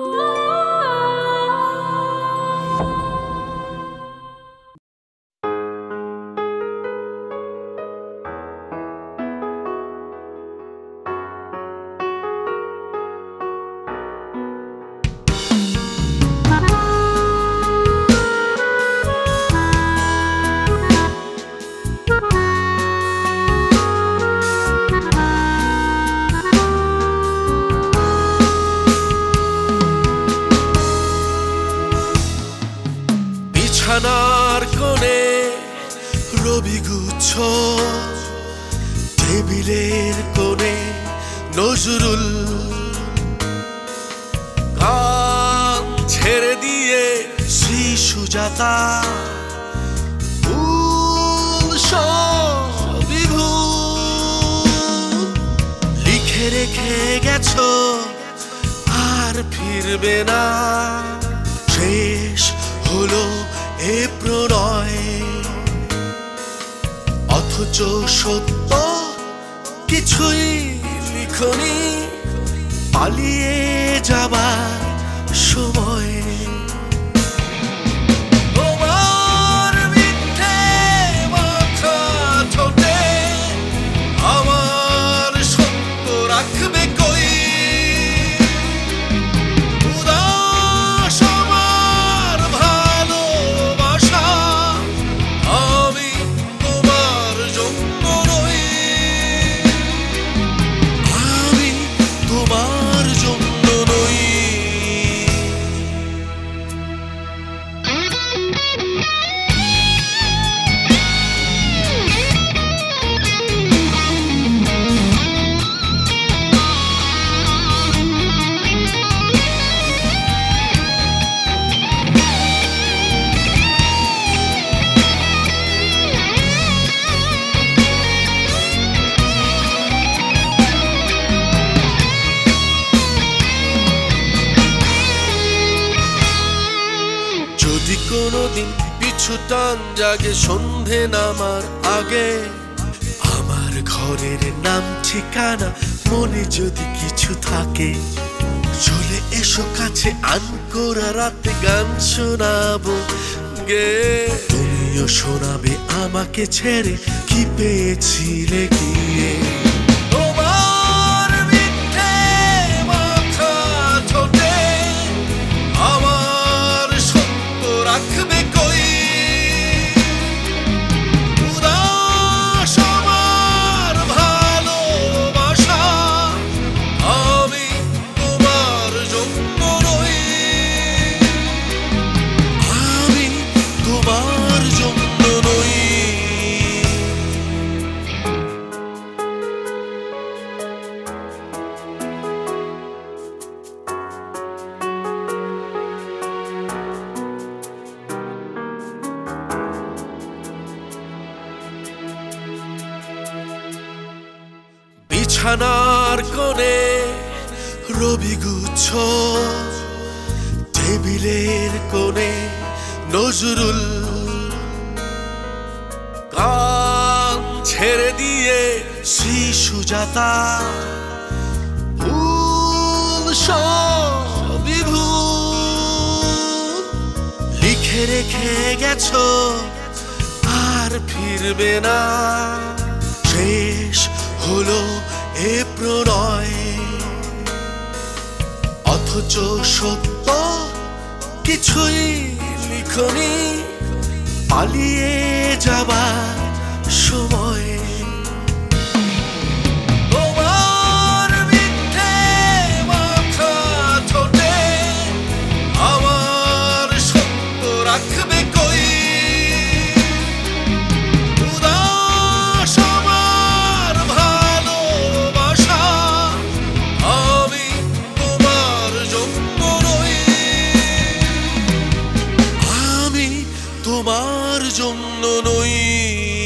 বিছানার রবি গুচ্ছ টেবিলের কোণে নজরুল গান ছেড়ে দিয়ে শ্রী সুজাতা লিখে রেখে গেছো, আর ফিরবে না। শেষ হলো এ প্রণয় অথচ সত্য? কিছুই লিখনি পালিয়ে যাবার সময়। কোনোদিন পিছু টান জাগে সন্ধে নামার আগে। আমার ঘরের নাম ঠিকানা মনে যদি কিছু থাকে, চলে এসো কাছে আনকোরা রাতে গান শোনাবো গে। তুমিও শোনাবে আমাকে ছেড়ে, কি পেয়েছিলে গিয়ে? বিছানার কোণে রবি গুচ্ছ টেবিলের কোণে নজরুল গান ছেড়ে দিয়ে শ্রী সুজাতা। লিখে রেখে গেছো, আর ফিরবে না শেষ হলো এ প্রণয়। অথচ সত্য কিছুই লিখনি পালিয়ে যাবার সময়। তোমার মিথ্যে noi.